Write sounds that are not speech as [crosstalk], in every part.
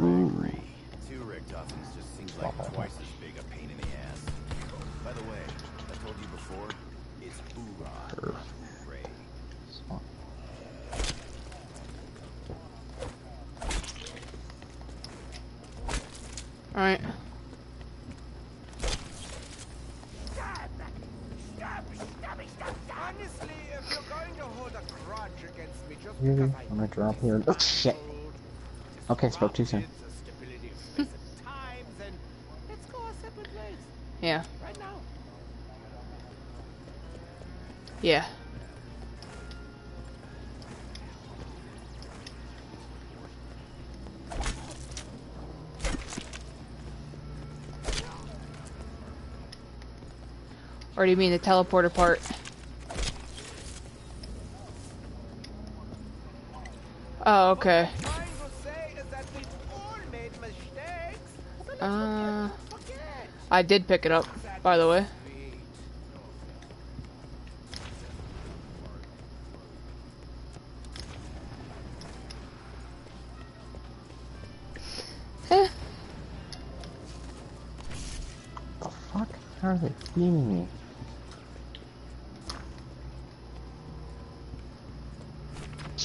Ooh. Two Richtofens just seems like [laughs] twice as big a pain in the ass. By the way, I told you before, it's Uron. Alright. I'm gonna drop here. Oh shit! Okay, spoke too soon. [laughs] yeah. Yeah. Or do you mean the teleporter part? Oh, okay. Uh, I did pick it up, by the way. Eh. the fuck are they feeding me?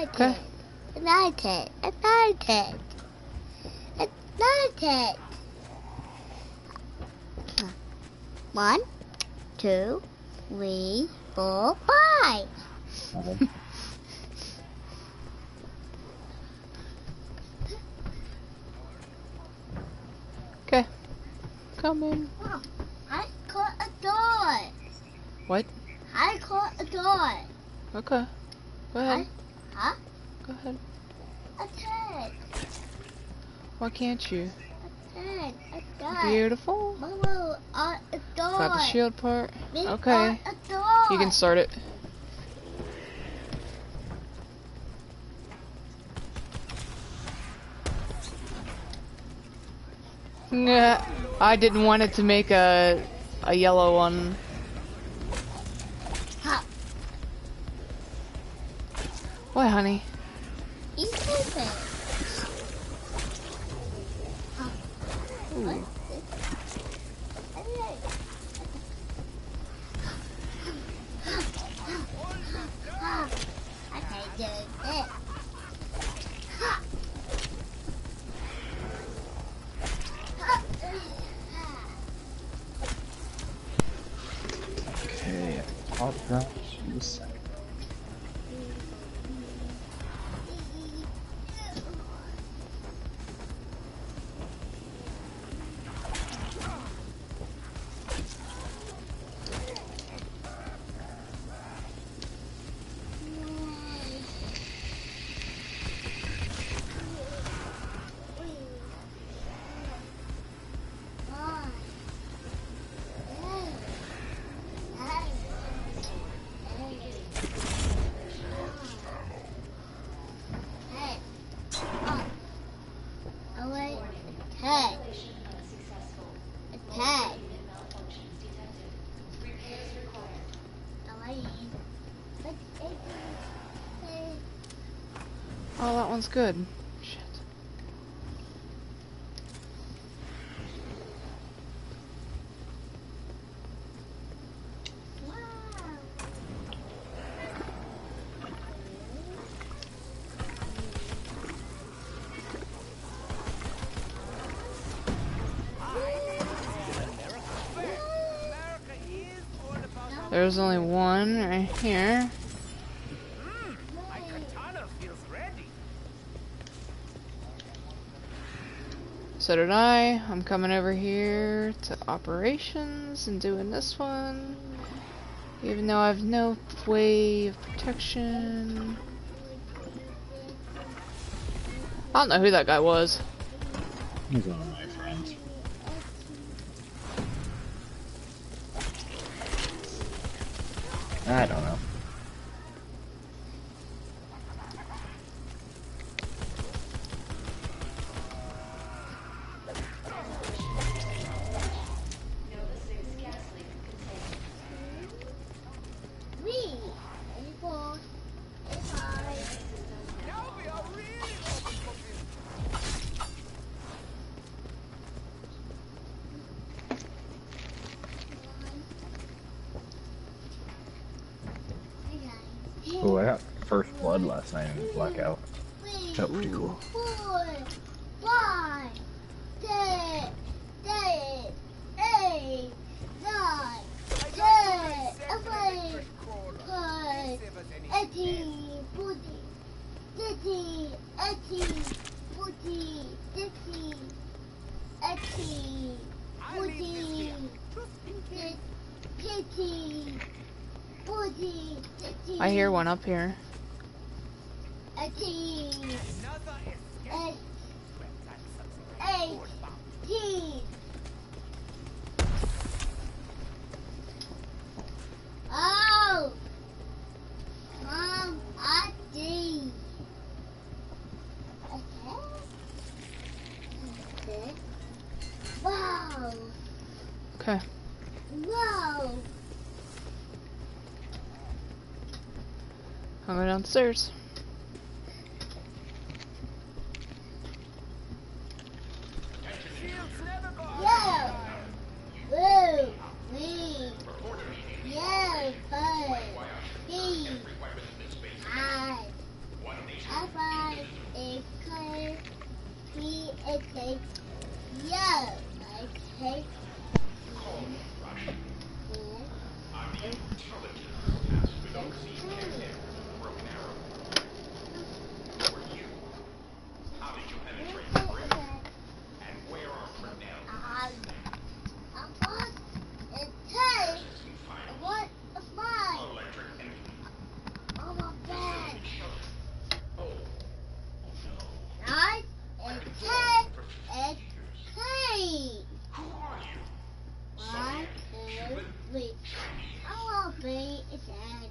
Okay. United. United. United. One, two, three, four, five. can't you? I can. I. Beautiful. Whoa, the shield part. Okay. You can start it. Nah, I didn't want it to make a a yellow one. 嗯。Oh, that one's good. Shit. There's only one right here. so did I. I'm coming over here to operations and doing this one. Even though I have no way of protection. I don't know who that guy was. He's one of my friends. I don't know. I hear one up here. Eighteen. Another escape. Eight. That's something Eighteen. Oh. Mom, I see. Okay. Okay. Wow. Okay. Wow. I'll go downstairs. Shields never go out. Yeah. Woo. Me. Yeah. But. He. I. I find a color. He is a yeah. I take. I want a tape. I want a smile. On my bed. Nice and tape and tape. One, two, three. I want to be a dad.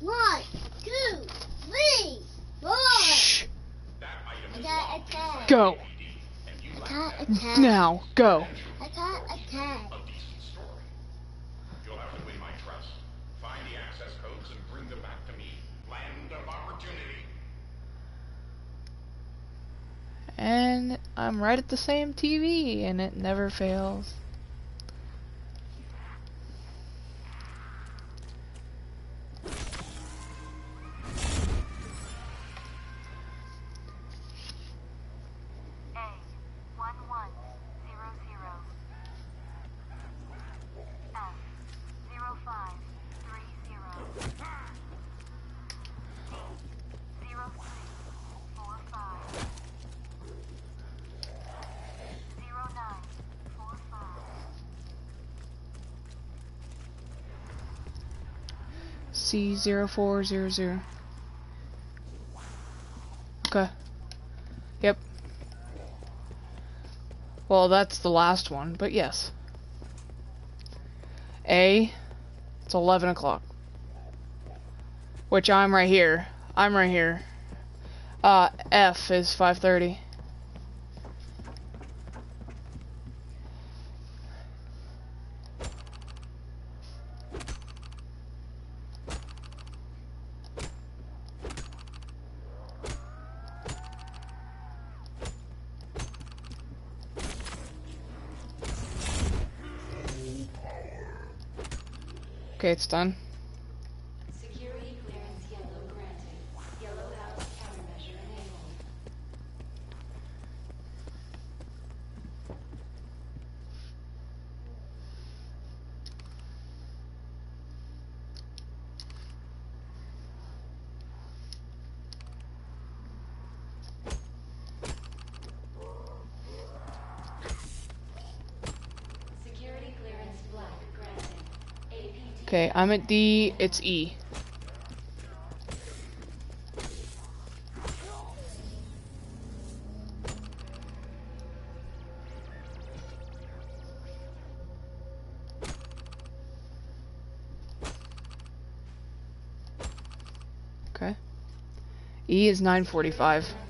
One, two, three, four. I got a tag. Go! Now, go! I. You'll have to win my trust. Find the access codes and bring them back to me. Land of opportunity. And I'm right at the same TV, and it never fails. Zero four zero zero. Okay. Yep. Well, that's the last one, but yes. A, it's 11 o'clock. Which I'm right here. I'm right here. Uh, F is 5.30. Okay, it's done. I'm at D, it's E. Okay. E is 945.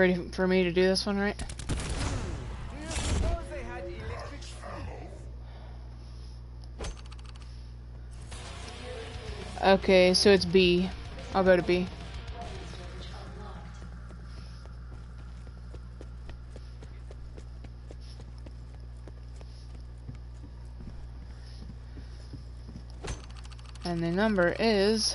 ready for me to do this one, right? Okay, so it's B. I'll go to B. And the number is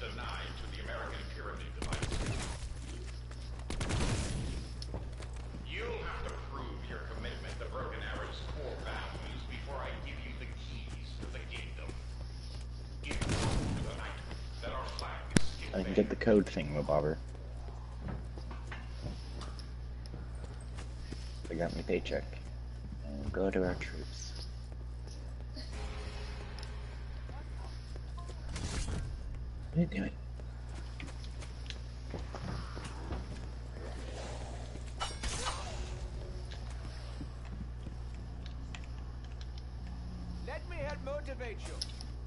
code thingamabobber. I got my paycheck. And go to our troops. What are you doing? Let me help motivate you.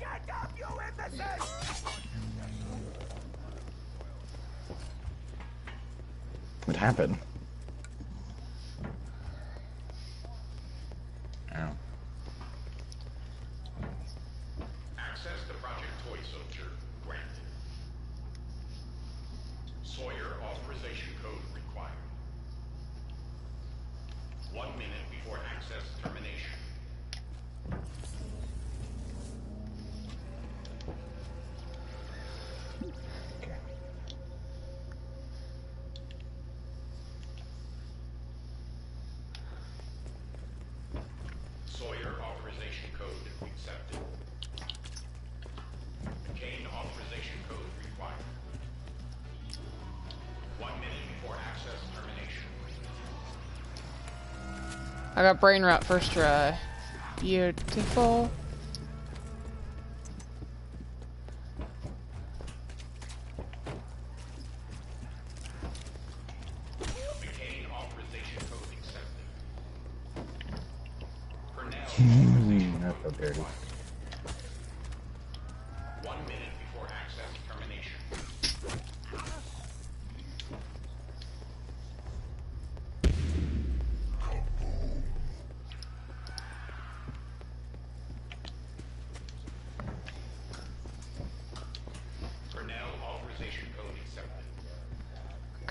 Get up, you imbeciles! would happen. I got brain rot first try. Beautiful.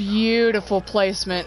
beautiful placement.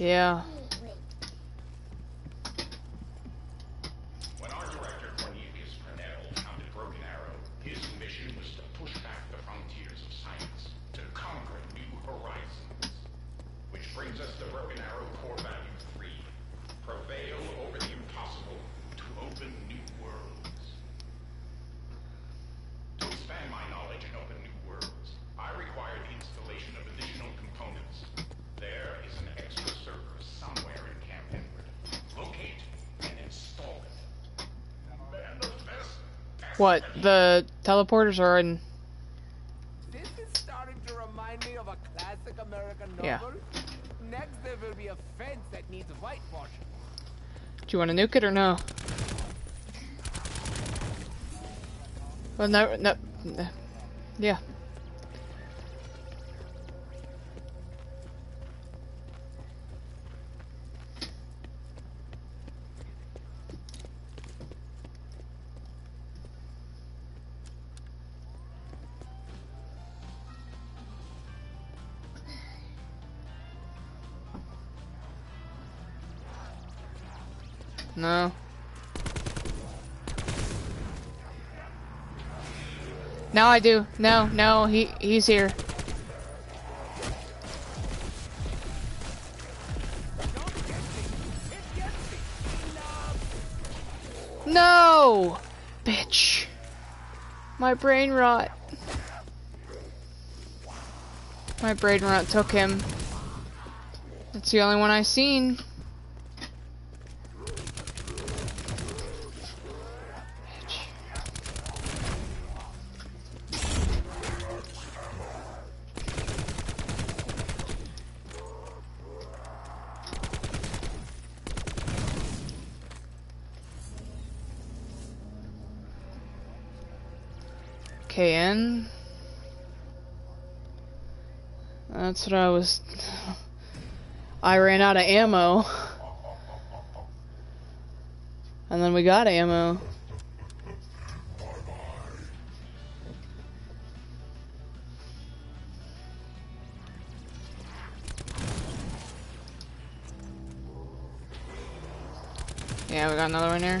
Yeah. What? The teleporters are in... This is starting to remind me of a classic American novel. Yeah. Next there will be a fence that needs whitewash. Do you want to nuke it or no? Well, no, no, no. yeah. No. Now I do. No, no, he he's here. No! Bitch. My brain rot. My brain rot took him. That's the only one I seen. KN. That's what I was... I ran out of ammo. And then we got ammo. Yeah, we got another one here.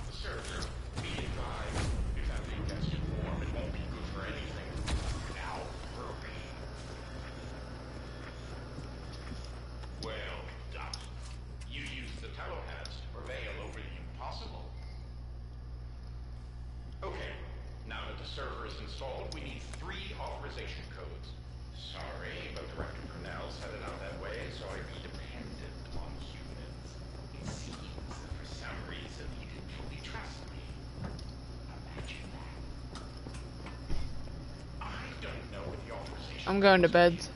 going to bed.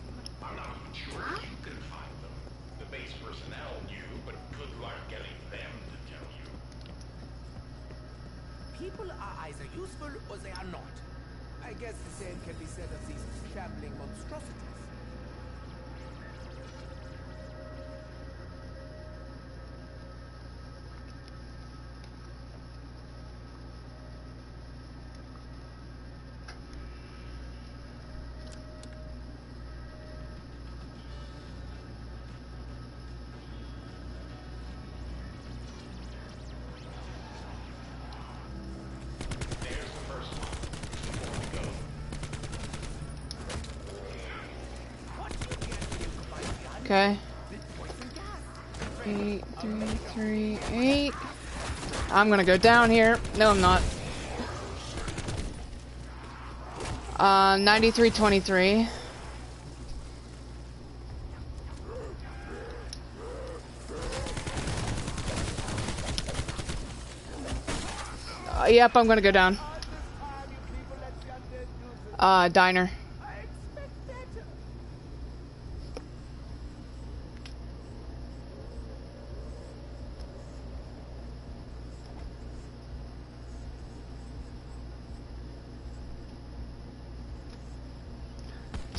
Okay. Eight, three, three, eight. I'm gonna go down here. No, I'm not. Uh, 9323. Uh, yep, I'm gonna go down. Uh, diner.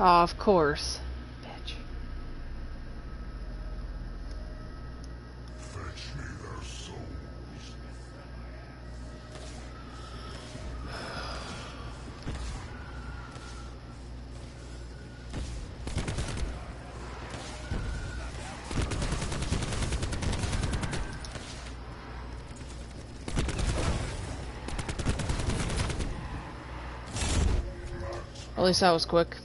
Oh, of course. Bitch. Fetch me their souls. At least that was quick.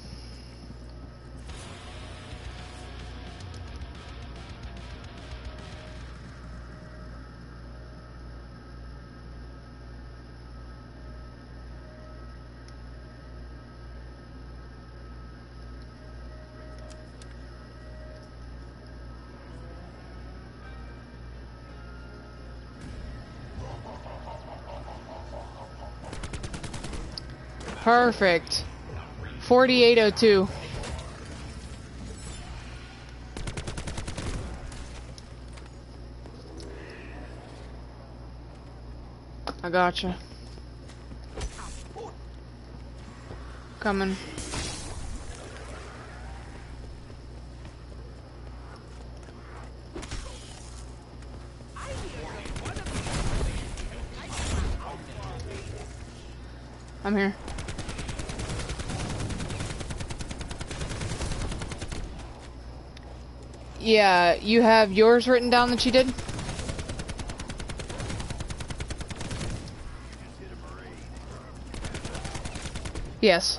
Perfect. 4802. I gotcha. Coming. Yeah, you have yours written down that you did? Yes.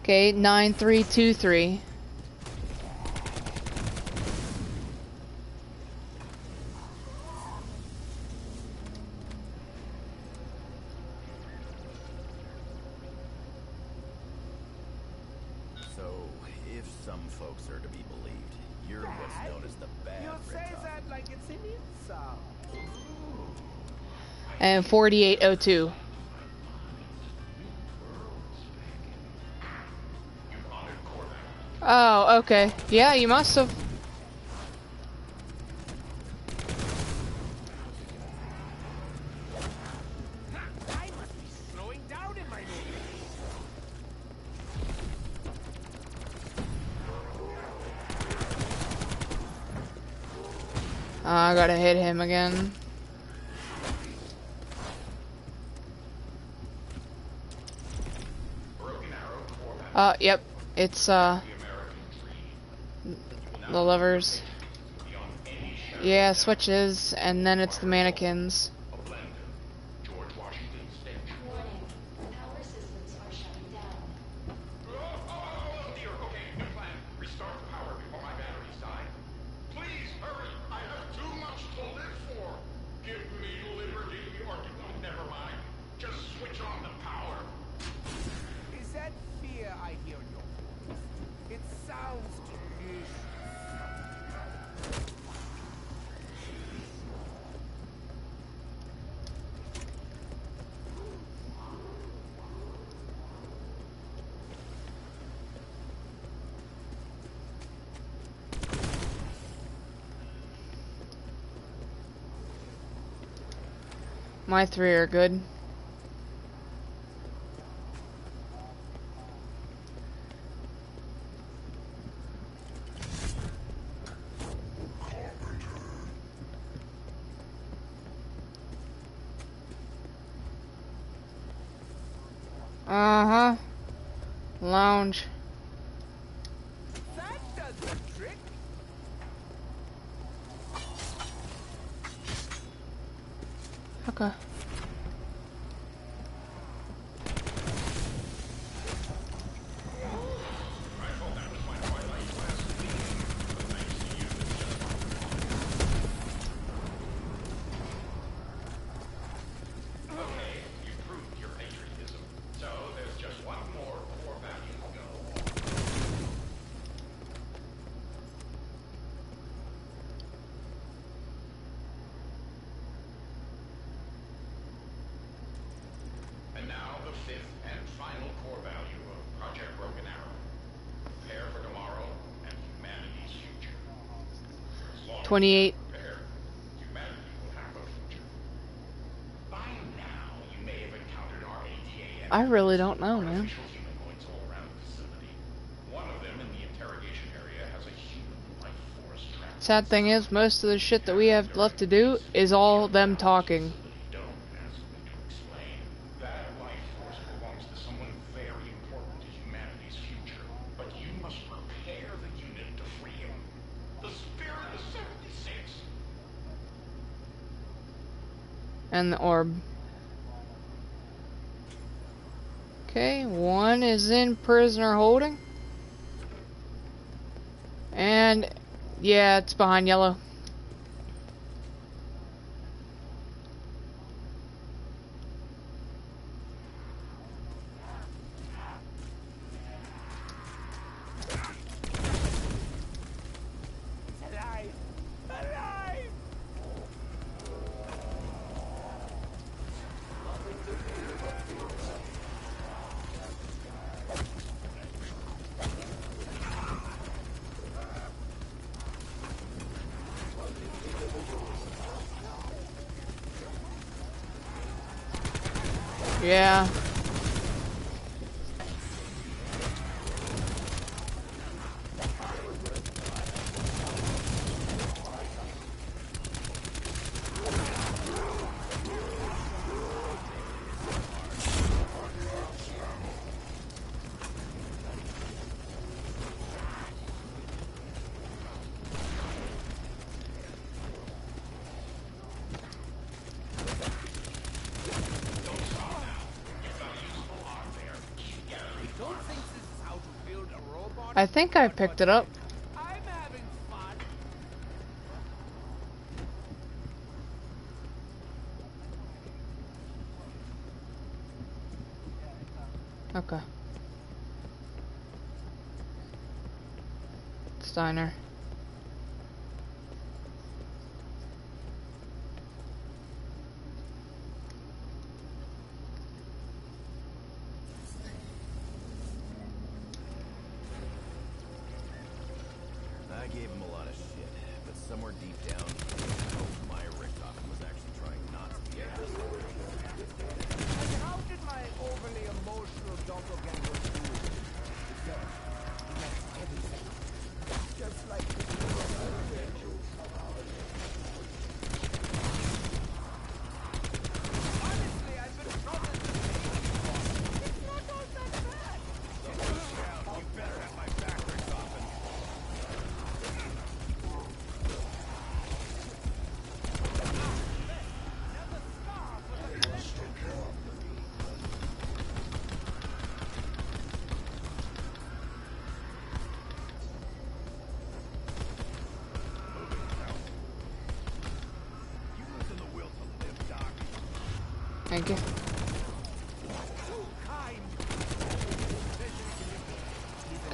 Okay, 9323. 4802. Oh, okay. Yeah, you must have. Ah, I gotta hit him again. Uh, yep. It's, uh... The levers. Yeah, switches, and then it's the mannequins. My three are good. final core value of Project Broken Arrow. Prepare for tomorrow and humanity's future. 28. I really don't know, man. Sad thing is, most of the shit that we have left to do is all them talking. and the orb. Okay, one is in prisoner holding. And, yeah, it's behind yellow. Yeah. I think I picked it up.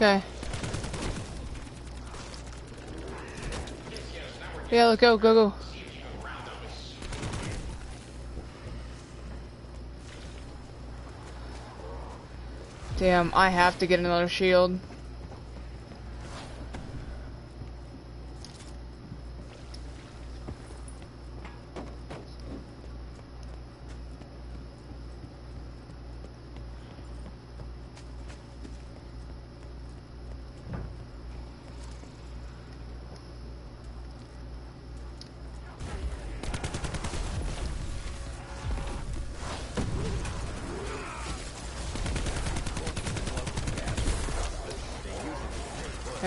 Okay. Yeah, let's go, go, go. Damn, I have to get another shield.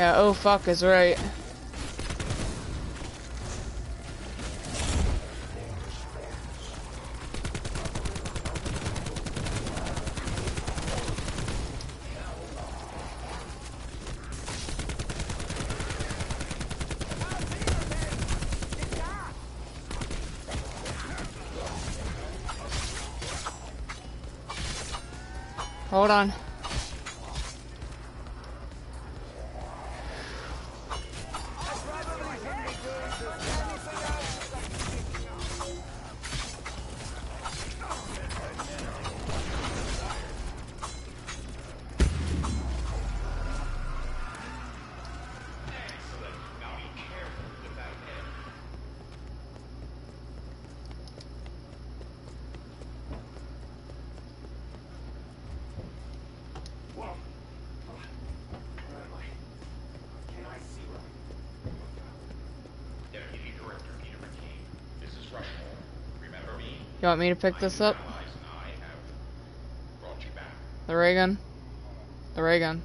Yeah, oh fuck is right. Hold on. want me to pick this up? The ray gun? The ray gun.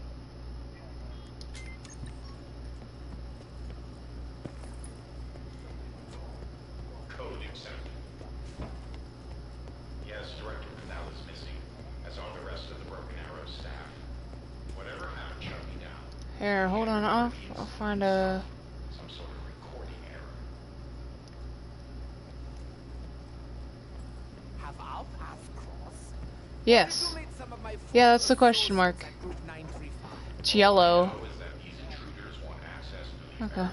Yes. Yeah, that's the question mark. It's yellow. Okay.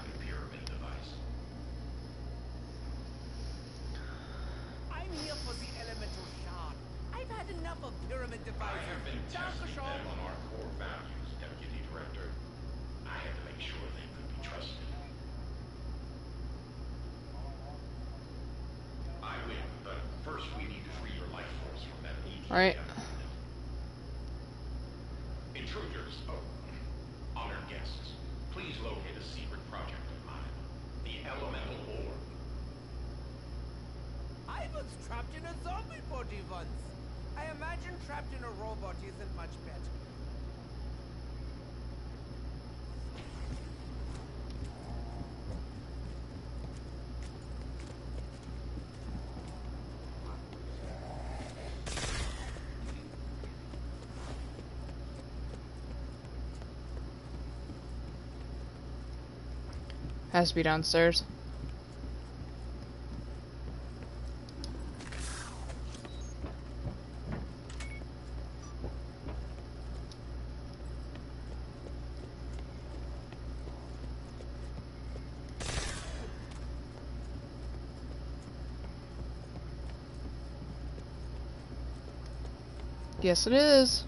Has to be downstairs. Yes, it is.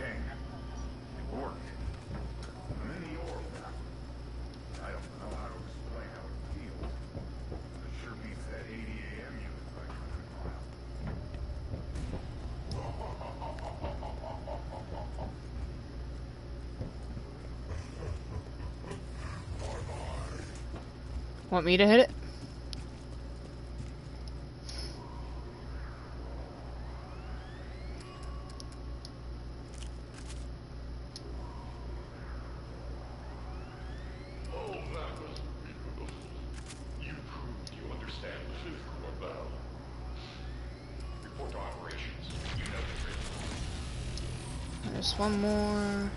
It worked. I'm in the orb now. I don't know how to explain how it feels. Sure that 80 a.m. unit by. Want me to hit it? Just one more.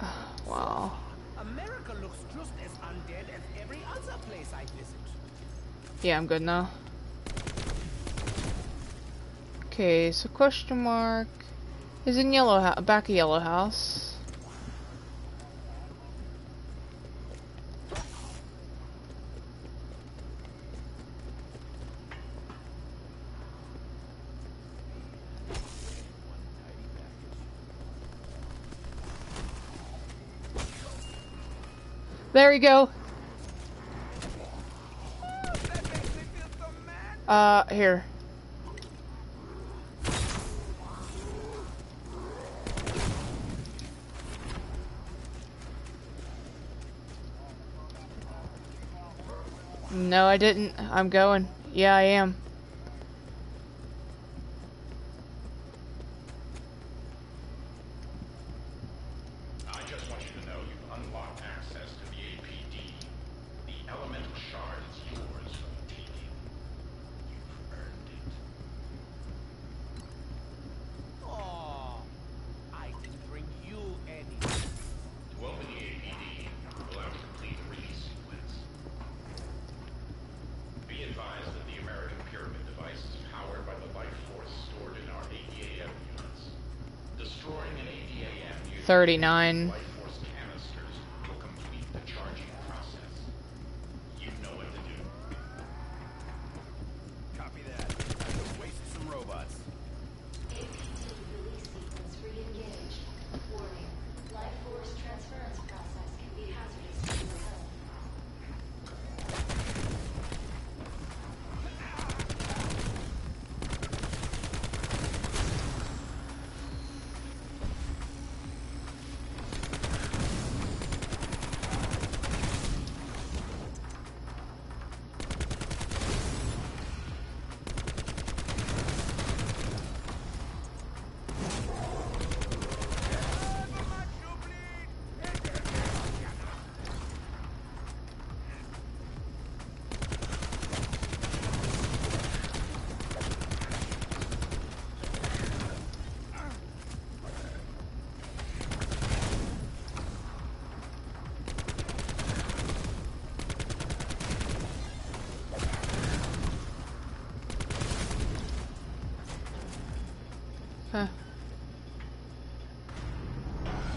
Oh, wow. America looks just as undead as every other place I visit. Yeah, I'm good now. Okay, so question mark is in yellow back of yellow house. There we go. Uh, here. No, I didn't. I'm going. Yeah, I am. thirty-nine.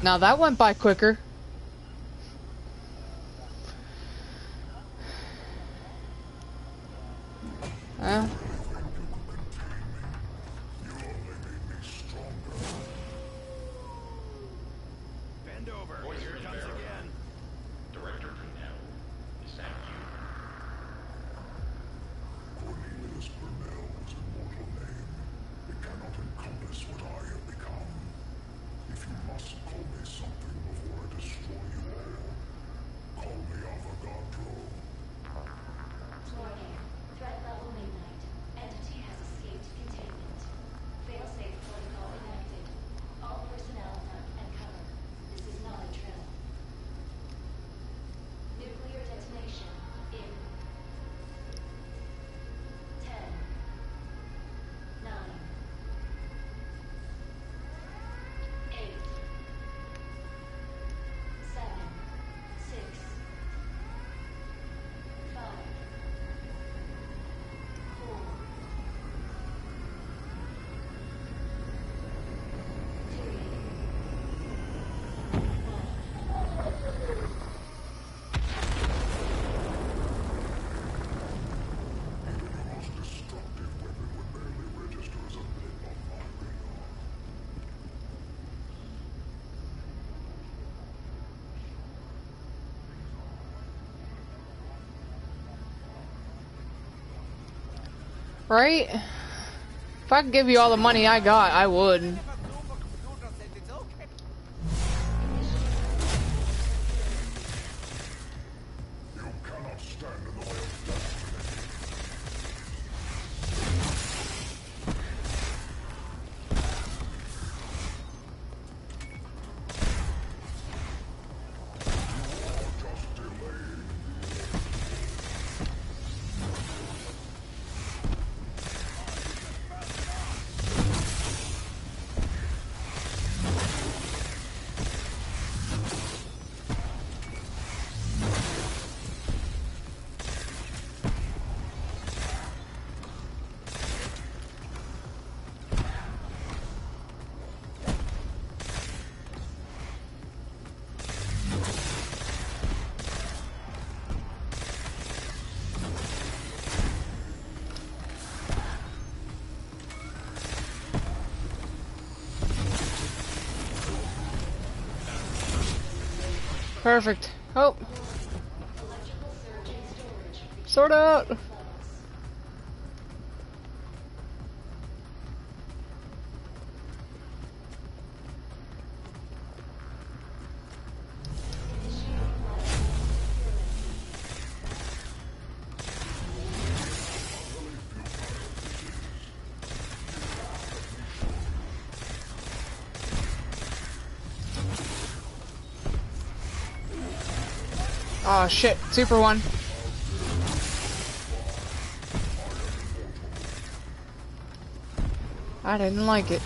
Now that went by quicker. Right? If I could give you all the money I got, I would. Perfect. Oh. Sort out. Oh shit, super one. I didn't like it.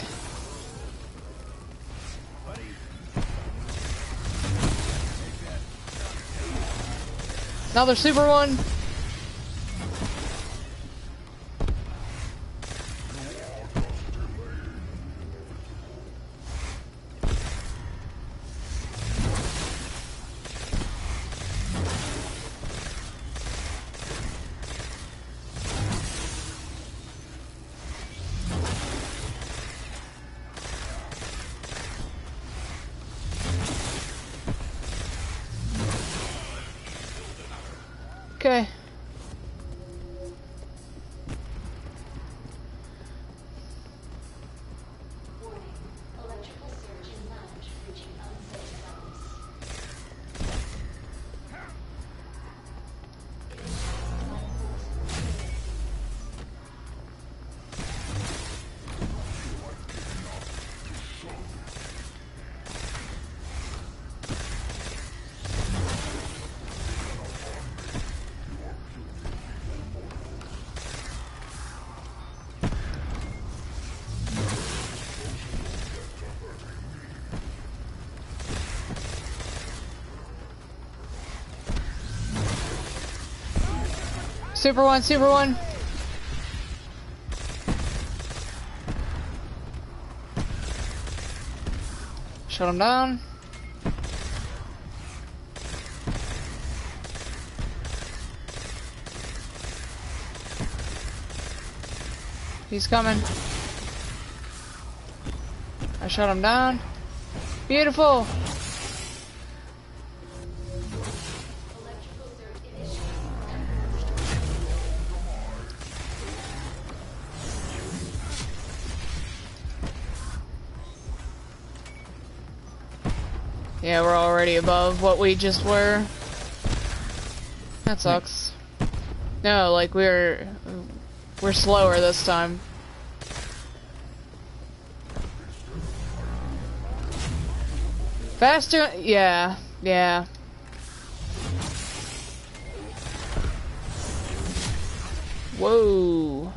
Another super one. super one, super one. Shut him down. He's coming. I shut him down. Beautiful. Yeah, we're already above what we just were. That sucks. No, like we're we're slower this time. Faster? Yeah, yeah. Whoa.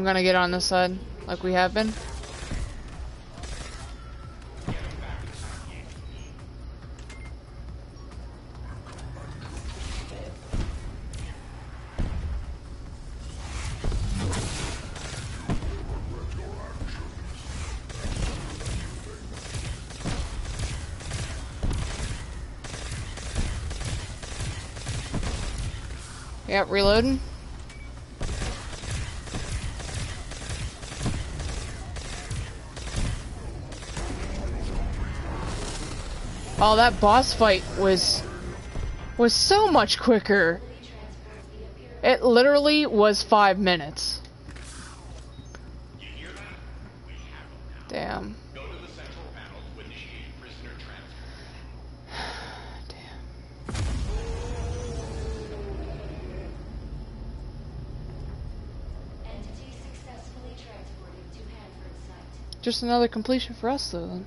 I'm gonna get on this side, like we have been. Yep, reloading. Oh, that boss fight was was so much quicker. It literally was five minutes. You hear that? We have them now. Damn. Go to the central panel to initiate prisoner transfer. Entity successfully transported to Hanford site. Just another completion for us, though. Then.